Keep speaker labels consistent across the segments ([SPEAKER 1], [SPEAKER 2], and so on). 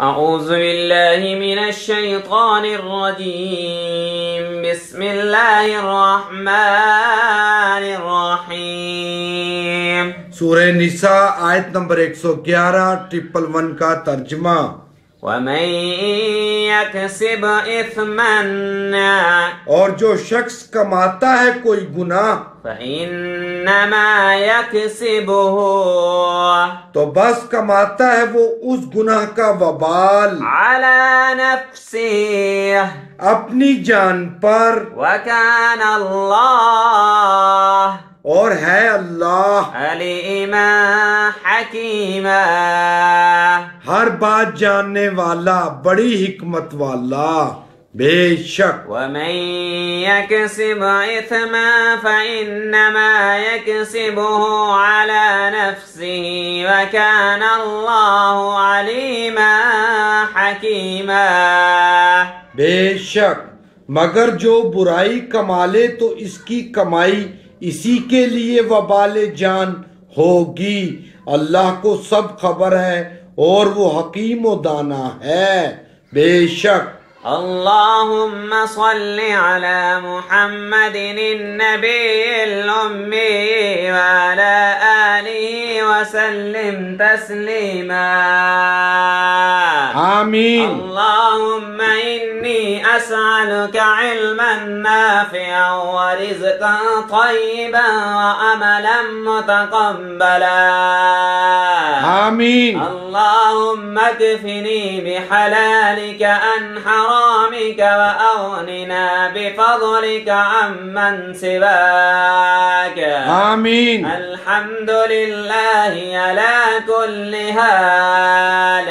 [SPEAKER 1] أعوذ بالله من الشيطان الرجيم. بسم الله الرحمن الرحيم.
[SPEAKER 2] سورہ نساء آیت نمبر 111 ٹرپل ون کا ترجمہ۔
[SPEAKER 1] ومن يكسب إثما
[SPEAKER 2] اور جو شخص کماتا ہے کوئی گناہ
[SPEAKER 1] فإنما يكسبه
[SPEAKER 2] تو بس کماتا ہے وہ اس گناہ کا وبال۔
[SPEAKER 1] على نفسه
[SPEAKER 2] اپنی جان پر۔
[SPEAKER 1] وكان الله
[SPEAKER 2] اور ہے اللہ۔
[SPEAKER 1] عليما حكيما
[SPEAKER 2] ہر بات جاننے والا بڑی حکمت والا بے شک۔
[SPEAKER 1] ومن يكسب إثما فإنما يكسبه على نفسه وكان الله عليما حكيما۔
[SPEAKER 2] بے شک۔ مگر جو برائی کمالے تو اس کی کمائی اسی کے لیے وبال جان ہوگی۔ اللہ کو سب خبر ہے اور وہ حکیم و دانا ہے۔ بے شک۔
[SPEAKER 1] اللهم صل على محمد النبي الأمي وعلى آله وسلم تسليما
[SPEAKER 2] آمين
[SPEAKER 1] اللهم إنا إني أسألك علما نافعا ورزقا طيبا وأملا متقبلا.
[SPEAKER 2] آمین
[SPEAKER 1] اللهم اكفني بحلالك عن حرامك وأغننا بفضلك عمن سواك.
[SPEAKER 2] آمین
[SPEAKER 1] الحمد لله على كل حال.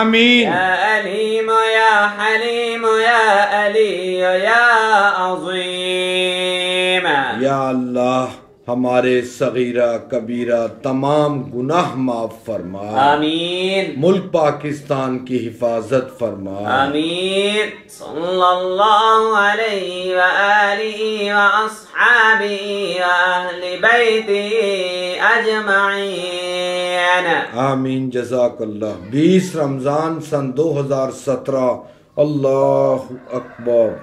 [SPEAKER 2] آمین
[SPEAKER 1] يا أليم يا حليم يا ألي يا عظيم.
[SPEAKER 2] یا اللہ ہمارے صغیرہ کبیرہ تمام گناہ معاف فرما۔
[SPEAKER 1] آمين
[SPEAKER 2] ملک پاکستان کی حفاظت فرما۔
[SPEAKER 1] آمين صلى الله عليه وآله وأصحابه وأهل بيته أجمعين
[SPEAKER 2] آمین. جزاک اللہ. بیس رمضان سن دو ہزار سترہ الله أكبر.